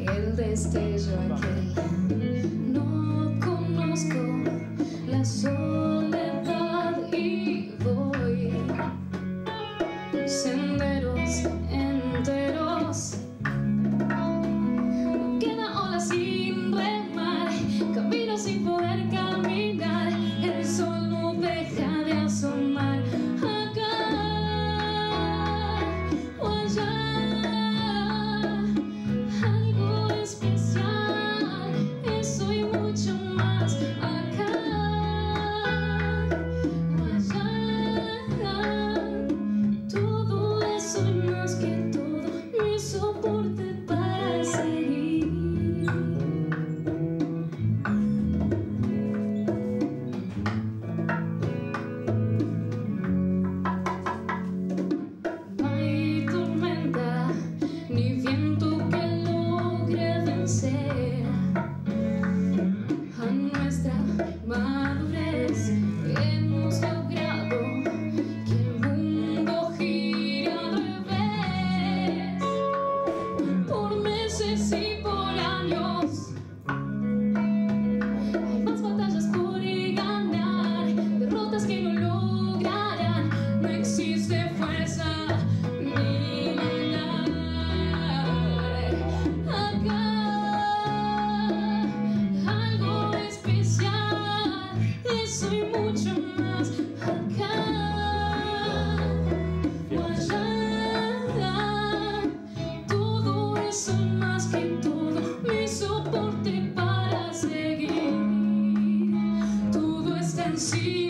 el destello aquel. No conozco la soledad y voy senderos enteros. No queda ola sin remar, camino sin voz. Y por años hay más batallas por ir a ganar, derrotas que no lograrán. No existe fuerza militar. Acá algo especial. Eso y mucho más. Acá, allá, todo eso. see